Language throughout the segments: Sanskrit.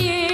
Yeah.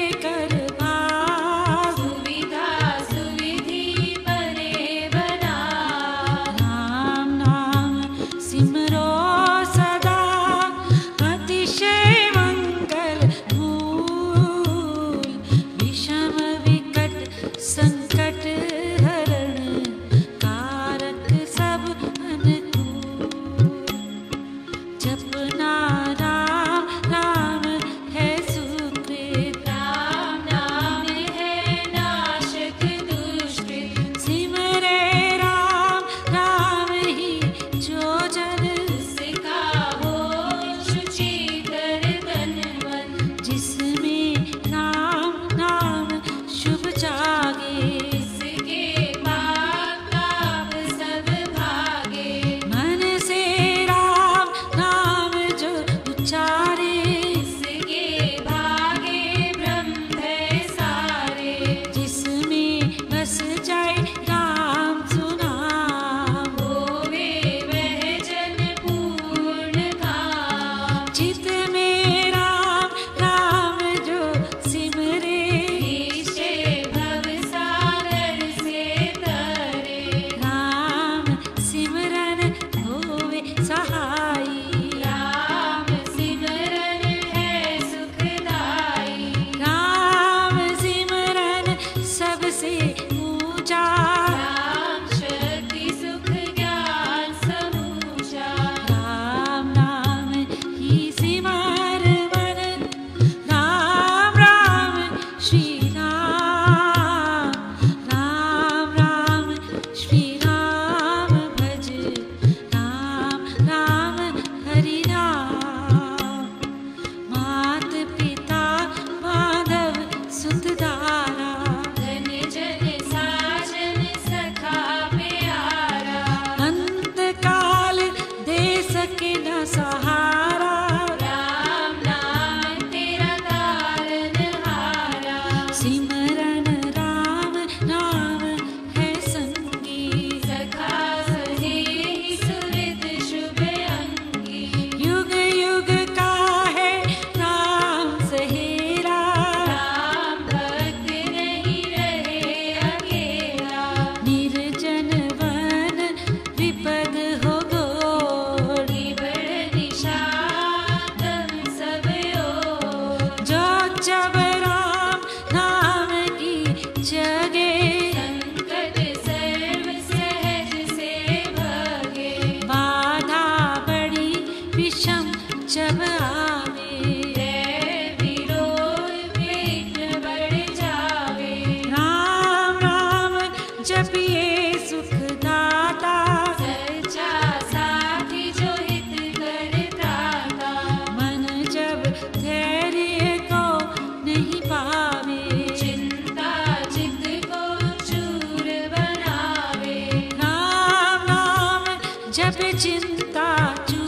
जब चिंता चु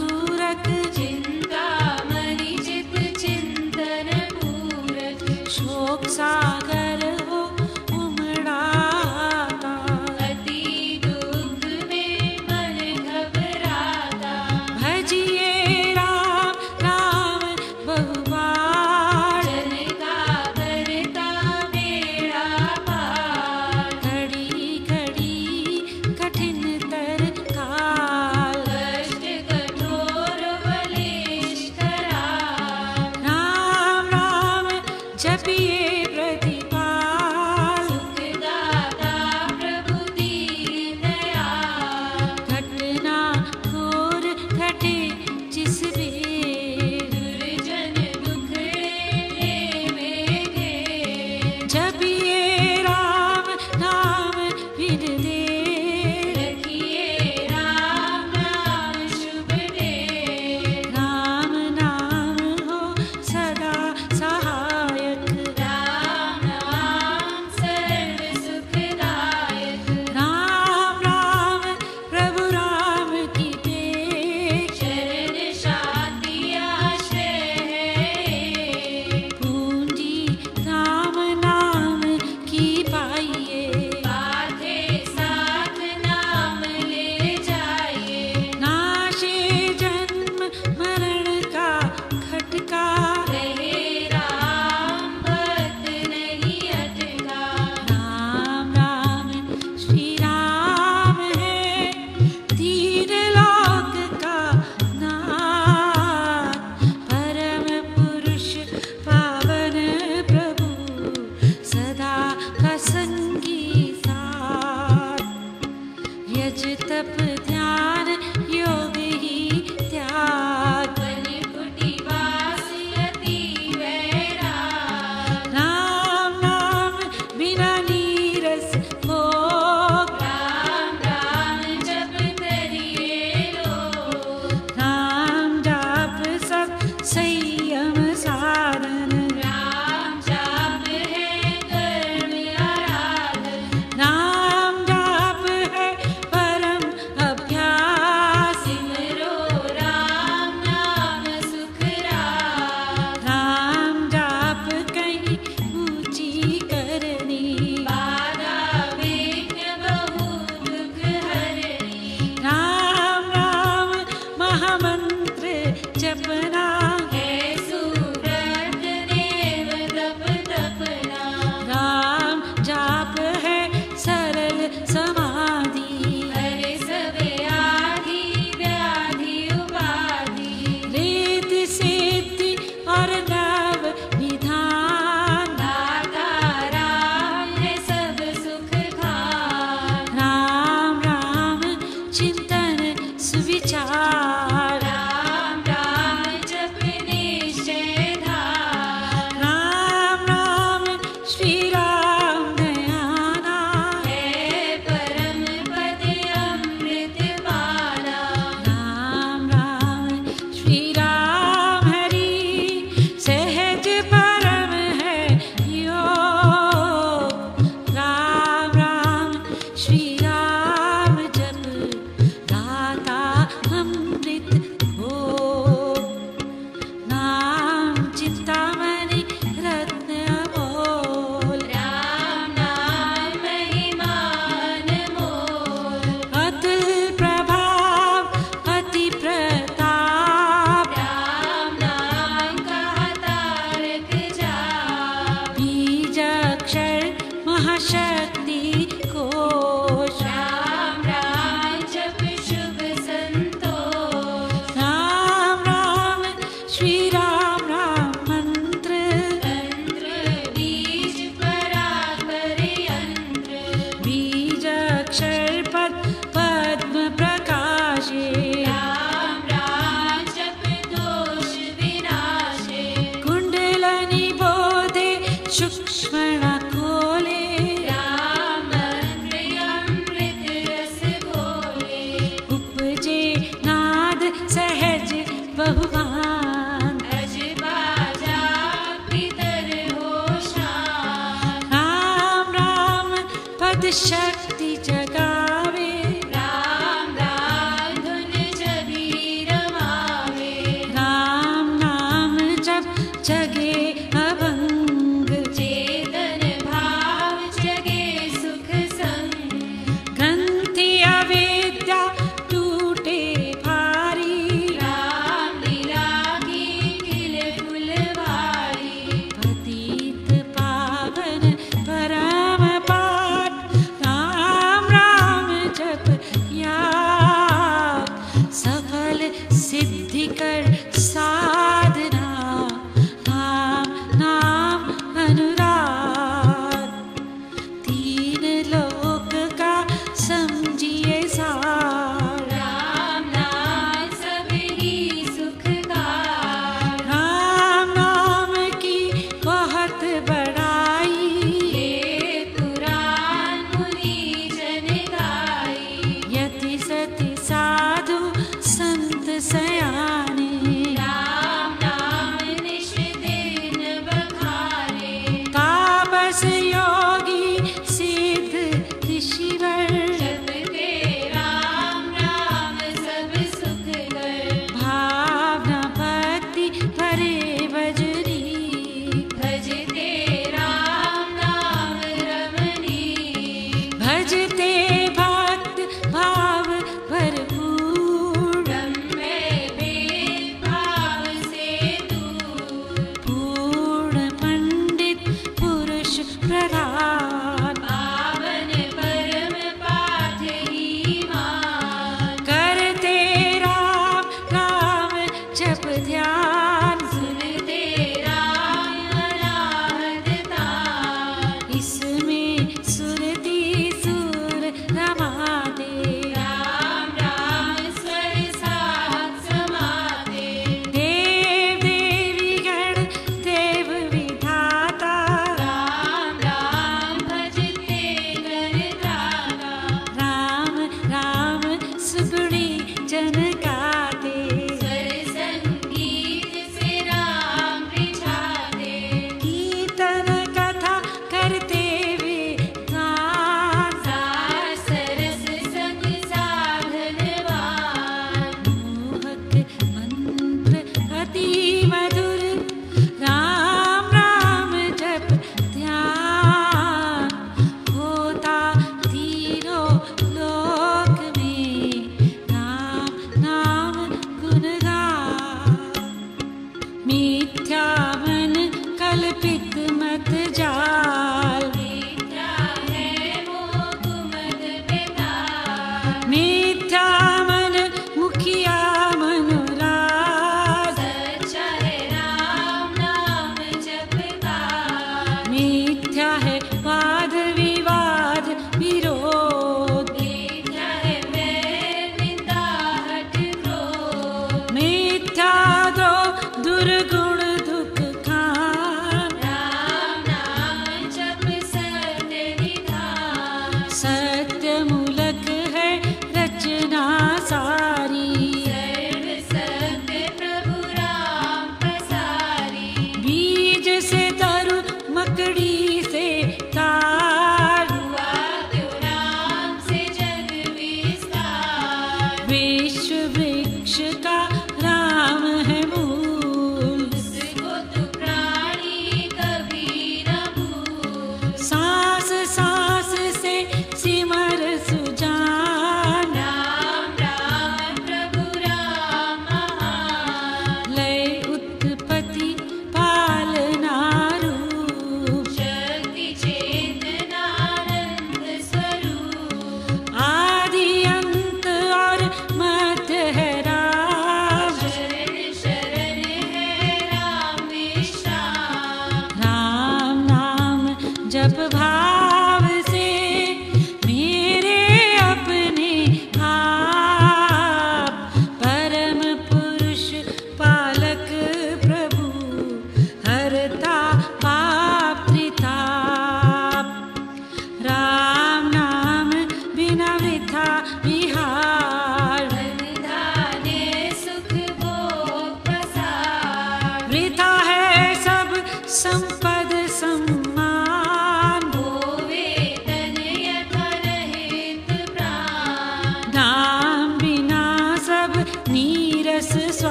श्री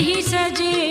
ही सजे।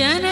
ಜನ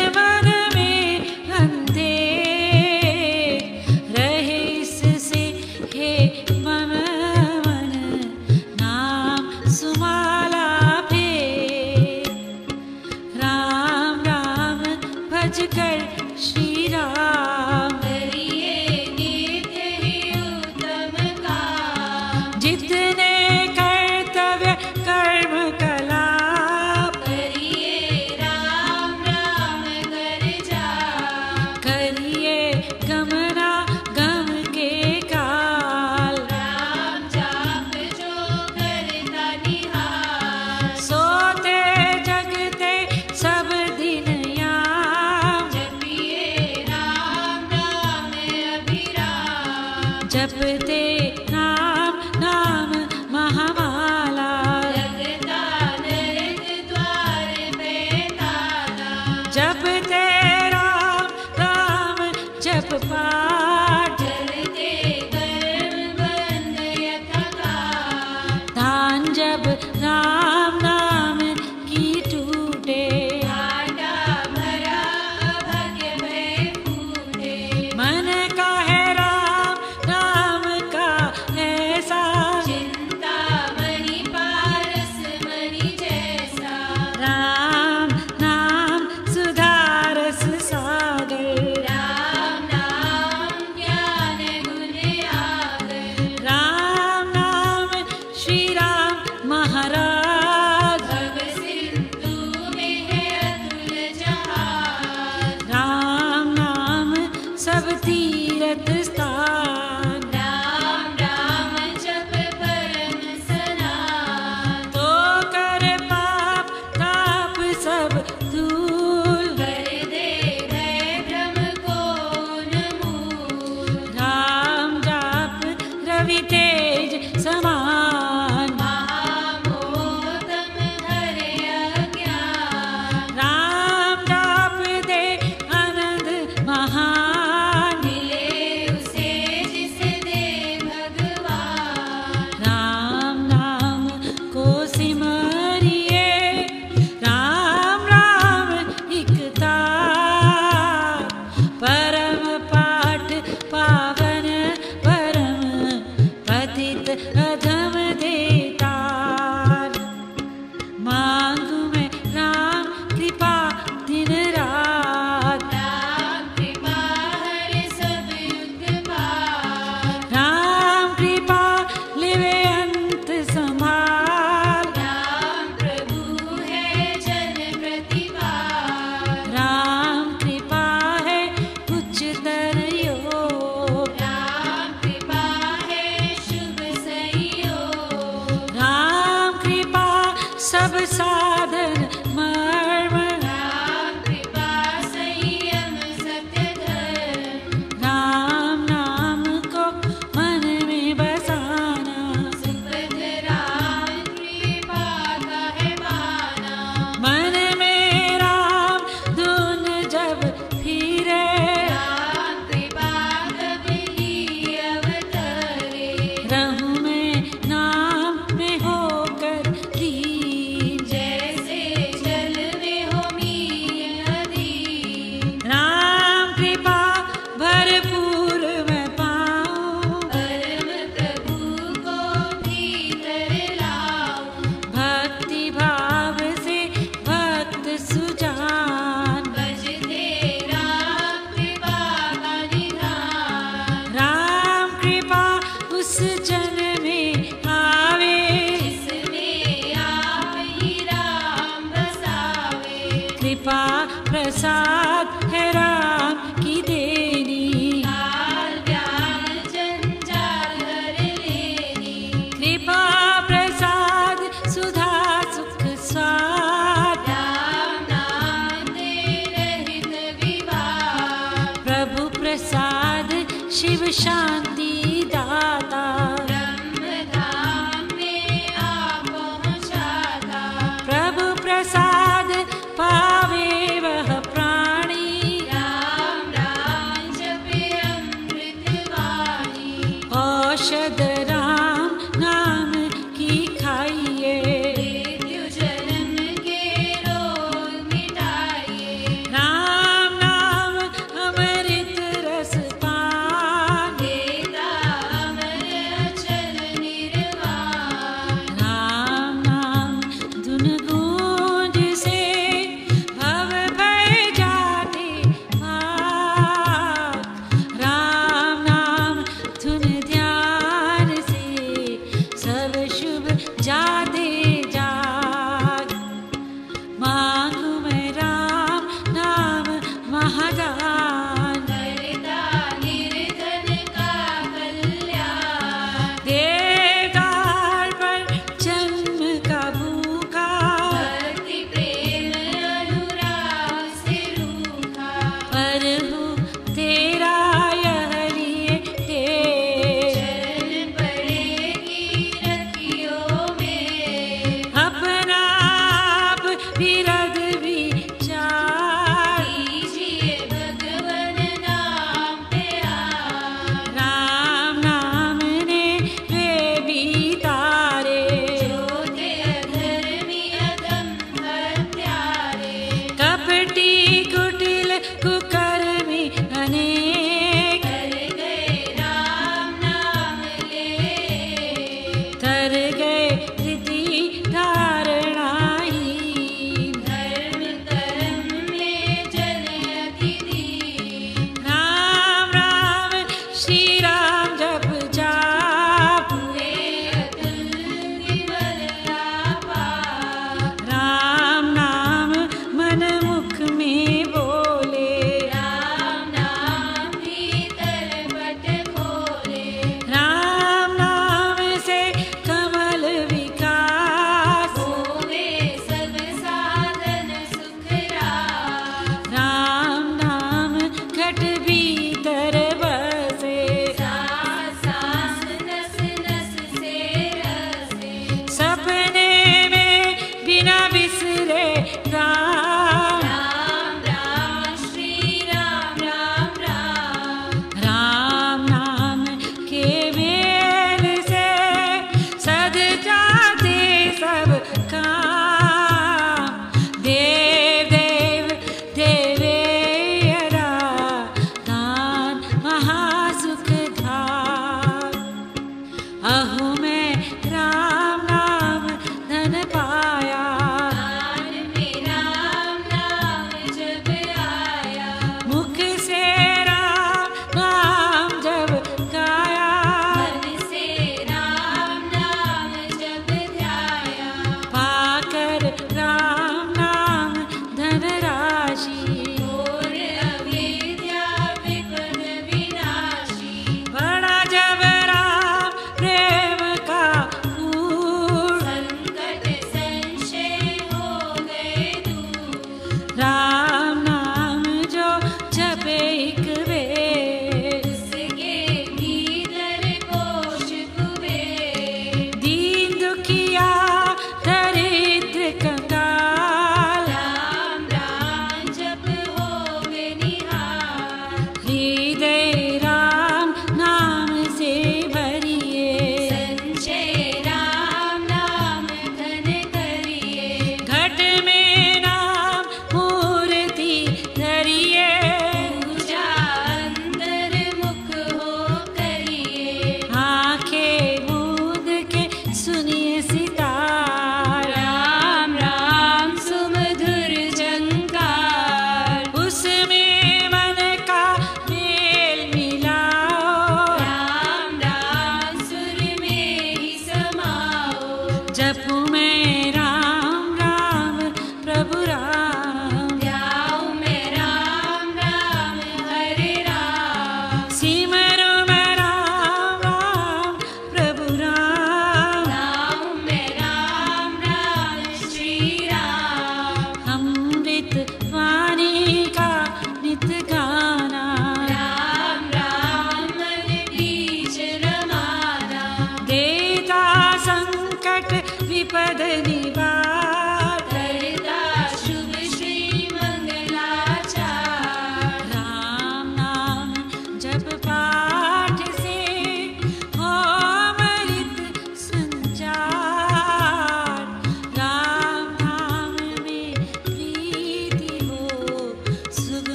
प्रसाद शिव शांति दाता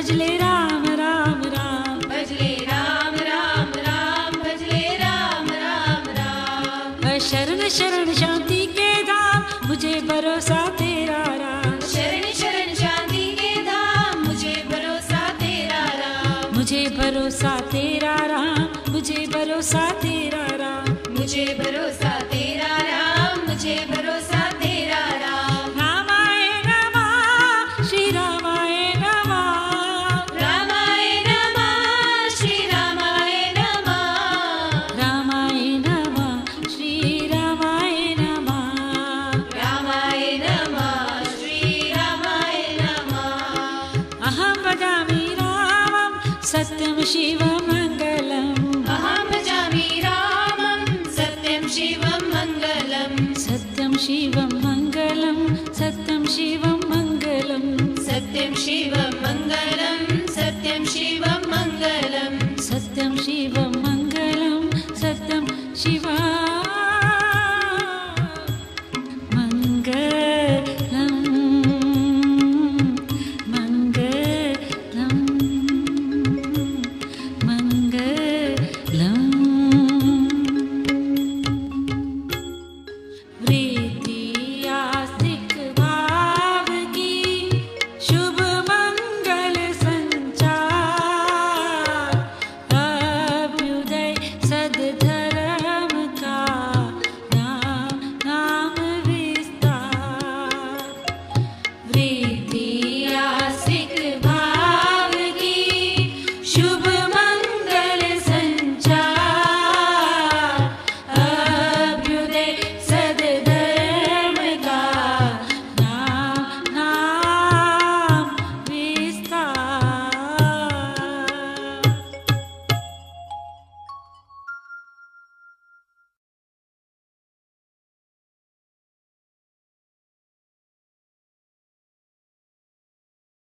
brasileira.